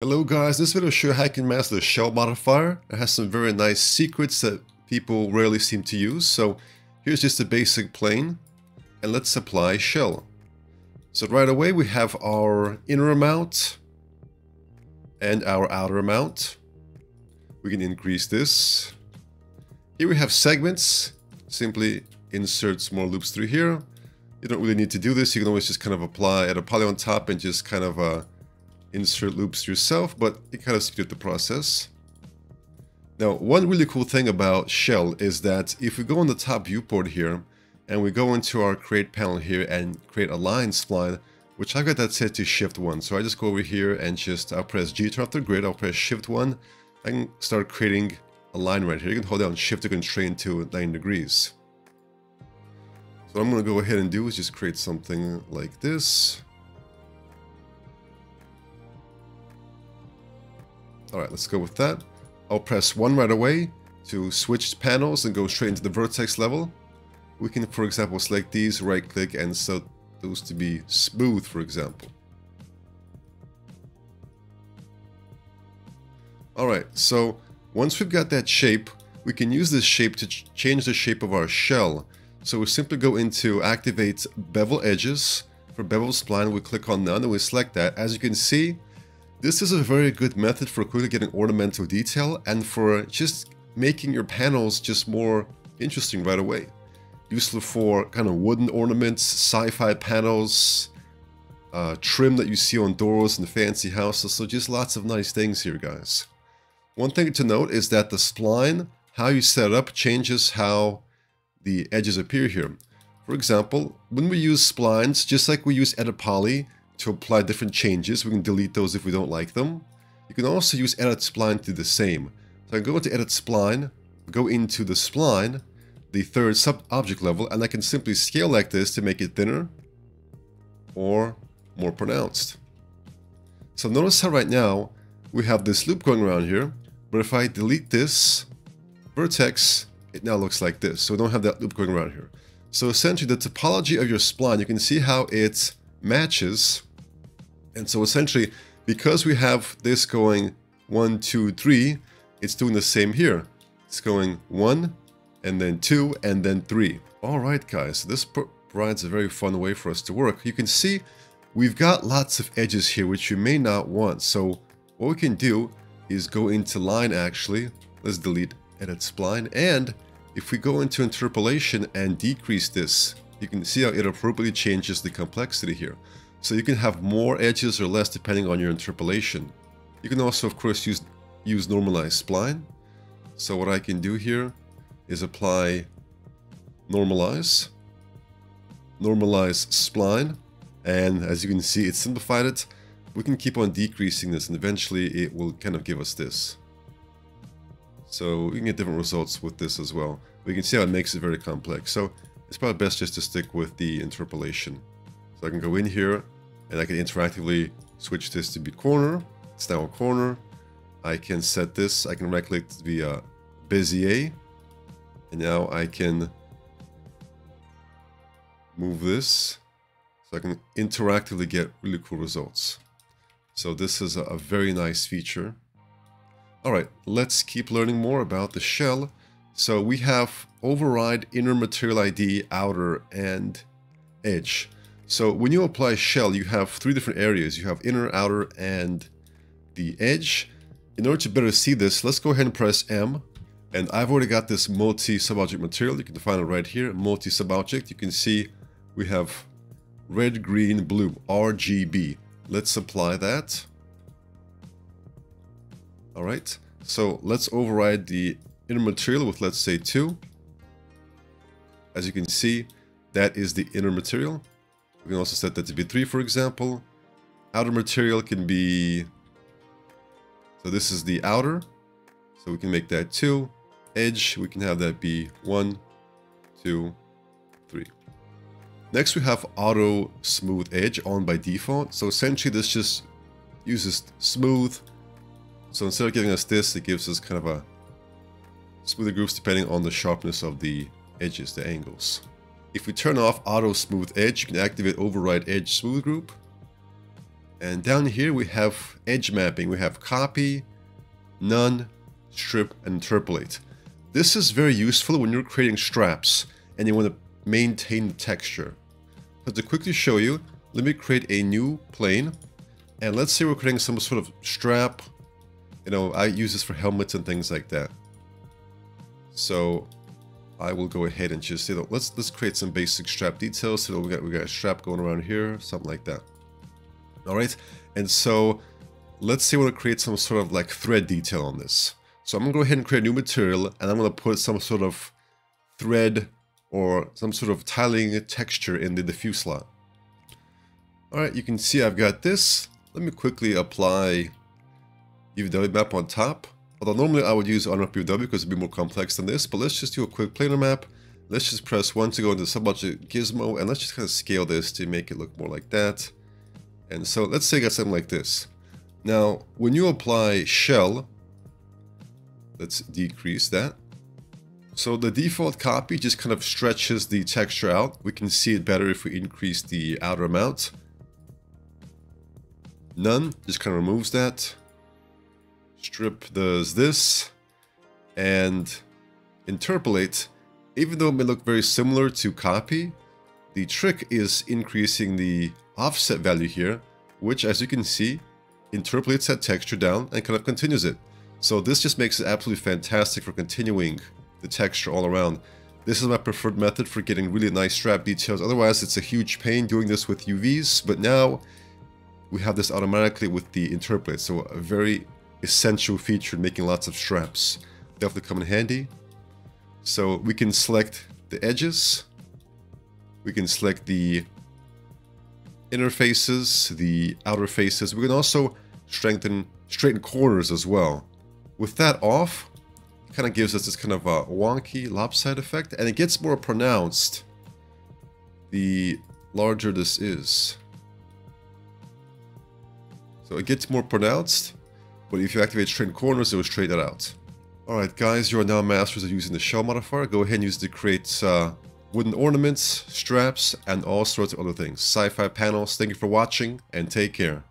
Hello guys, this video will show how you can master the shell modifier. It has some very nice secrets that people rarely seem to use. So here's just a basic plane and let's apply shell. So right away we have our inner amount and our outer amount. We can increase this. Here we have segments. Simply insert more loops through here. You don't really need to do this. You can always just kind of apply Edit Poly on top and just kind of uh, insert loops yourself, but it kind of speeds the process. Now, one really cool thing about Shell is that if we go on the top viewport here, and we go into our create panel here and create a line spline, which I've got that set to shift 1. So I just go over here and just, I'll press G to off the grid, I'll press shift 1, I can start creating a line right here. You can hold down shift to constrain to 90 degrees. So what I'm going to go ahead and do is just create something like this. Alright, let's go with that. I'll press 1 right away to switch panels and go straight into the vertex level. We can, for example, select these, right click, and set those to be smooth, for example. Alright, so once we've got that shape, we can use this shape to ch change the shape of our shell. So we simply go into activate bevel edges. For bevel spline, we click on none and we select that. As you can see, this is a very good method for quickly getting ornamental detail and for just making your panels just more interesting right away. Useful for kind of wooden ornaments, sci-fi panels, uh, trim that you see on doors and the fancy houses, so just lots of nice things here guys. One thing to note is that the spline, how you set it up, changes how the edges appear here. For example, when we use splines, just like we use Edit Poly, to apply different changes. We can delete those if we don't like them. You can also use edit spline to do the same. So I go into edit spline, go into the spline, the third sub-object level, and I can simply scale like this to make it thinner or more pronounced. So notice how right now we have this loop going around here, but if I delete this vertex, it now looks like this. So we don't have that loop going around here. So essentially the topology of your spline, you can see how it matches and so essentially, because we have this going one, two, three, it's doing the same here. It's going one, and then two, and then three. All right, guys, this provides a very fun way for us to work. You can see we've got lots of edges here, which you may not want. So what we can do is go into line, actually. Let's delete edit spline. And if we go into interpolation and decrease this, you can see how it appropriately changes the complexity here. So you can have more edges or less depending on your interpolation. You can also, of course, use, use normalize spline. So what I can do here is apply normalize, normalize spline, and as you can see, it simplified it. We can keep on decreasing this, and eventually it will kind of give us this. So we can get different results with this as well. We can see how it makes it very complex. So it's probably best just to stick with the interpolation. So I can go in here and I can interactively switch this to be corner. It's now a corner. I can set this. I can right click via Bezier. And now I can move this. So I can interactively get really cool results. So this is a very nice feature. All right, let's keep learning more about the shell. So we have override inner material ID, outer, and edge. So when you apply shell, you have three different areas. You have inner, outer, and the edge. In order to better see this, let's go ahead and press M. And I've already got this multi-subobject material. You can define it right here, multi-subobject. You can see we have red, green, blue, RGB. Let's apply that. All right, so let's override the inner material with, let's say, 2. As you can see, that is the inner material. We can also set that to be 3, for example. Outer material can be... So this is the outer. So we can make that 2. Edge, we can have that be 1, 2, 3. Next we have auto smooth edge on by default. So essentially this just uses smooth. So instead of giving us this, it gives us kind of a smoother grooves depending on the sharpness of the edges, the angles. If we turn off auto smooth edge, you can activate override edge smooth group. And down here we have edge mapping. We have copy, none, strip, and interpolate. This is very useful when you're creating straps and you want to maintain the texture. So to quickly show you, let me create a new plane. And let's say we're creating some sort of strap. You know, I use this for helmets and things like that. So I will go ahead and just, you know, let's let's create some basic strap details. So we got we got a strap going around here, something like that. All right, and so let's say we want to create some sort of like thread detail on this. So I'm gonna go ahead and create a new material, and I'm gonna put some sort of thread or some sort of tiling texture in the diffuse slot. Alright, you can see I've got this. Let me quickly apply UVW map on top. Although normally I would use unwrap UVW because it'd be more complex than this, but let's just do a quick planar map. Let's just press 1 to go into subobject gizmo, and let's just kind of scale this to make it look more like that. And so let's say I got something like this. Now, when you apply shell, let's decrease that. So the default copy just kind of stretches the texture out. We can see it better if we increase the outer amount. None just kind of removes that. Strip does this. And interpolate, even though it may look very similar to copy, the trick is increasing the offset value here, which as you can see, interpolates that texture down and kind of continues it. So this just makes it absolutely fantastic for continuing the texture all around. This is my preferred method for getting really nice strap details. Otherwise, it's a huge pain doing this with UVs, but now we have this automatically with the interpolate. So a very essential feature in making lots of straps. Definitely come in handy. So we can select the edges. We can select the inner faces, the outer faces. We can also strengthen, straighten corners as well. With that off, kind of gives us this kind of a wonky lopsided effect, and it gets more pronounced the larger this is. So it gets more pronounced, but if you activate straighten corners, it will straighten it out. Alright guys, you are now masters of using the shell modifier. Go ahead and use it to create uh, wooden ornaments, straps, and all sorts of other things. Sci-fi panels, thank you for watching, and take care.